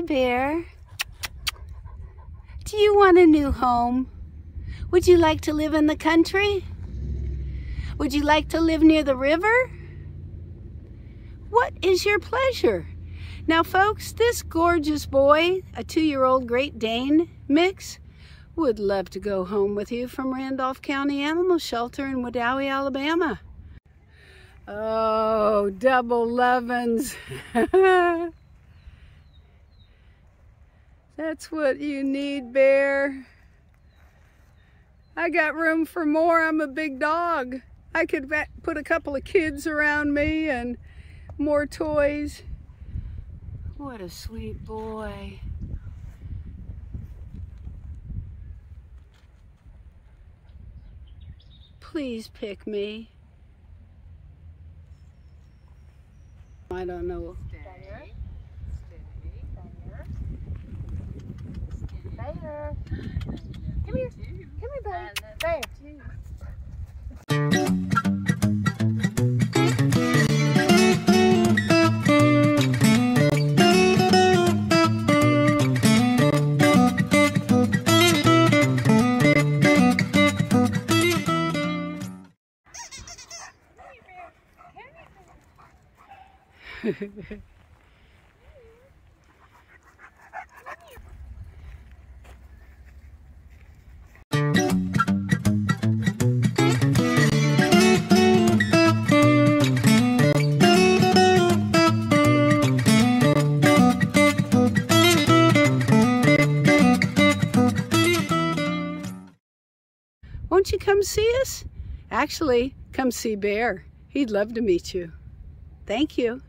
Bear. Do you want a new home? Would you like to live in the country? Would you like to live near the river? What is your pleasure? Now, folks, this gorgeous boy, a two-year-old Great Dane mix, would love to go home with you from Randolph County Animal Shelter in Wedowee, Alabama. Oh, double lovins. That's what you need, Bear. I got room for more. I'm a big dog. I could put a couple of kids around me and more toys. What a sweet boy. Please pick me. I don't know. Come here. Come here, buddy. Bear. Won't you come see us? Actually, come see Bear. He'd love to meet you. Thank you.